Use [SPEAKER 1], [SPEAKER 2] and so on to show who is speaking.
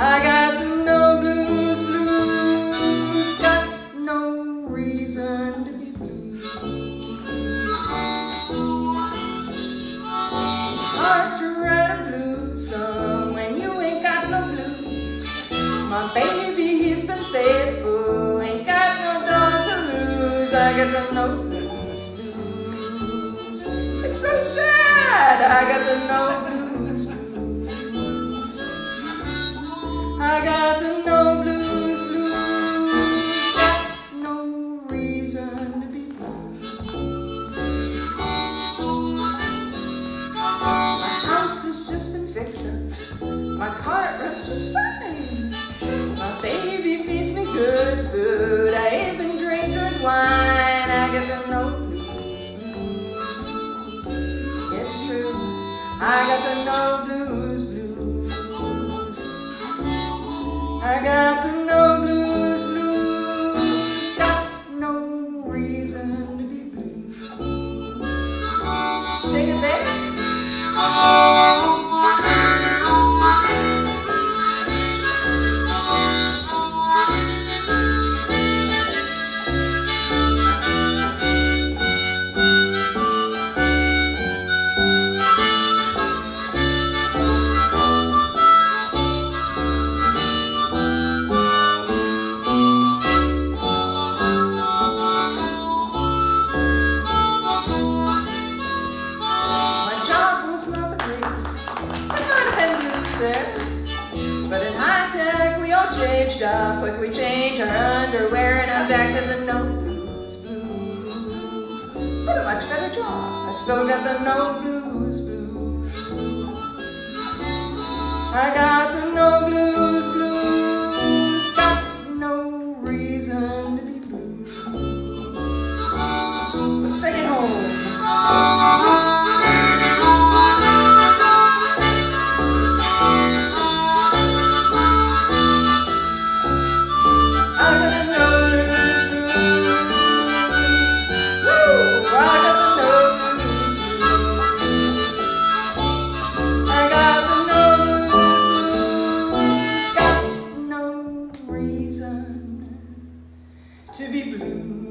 [SPEAKER 1] I got no blues, blues. Got no reason to be blue. Hard to write a blues song when you ain't got no blues. My baby, he's been faithful. Ain't got no dog to lose. I got no blues, blues. It's so sad. I got My car runs just fine. My baby feeds me good food. I even drink good wine. I got the no blues, blues. I got the no blues, But in high tech, we all change jobs like we change our underwear, and I'm back to the no blues, blues. But a much better job. I still got the no blues, blues. I got the no blues, blues. Got no reason to be blue. Let's take it home. to be blue.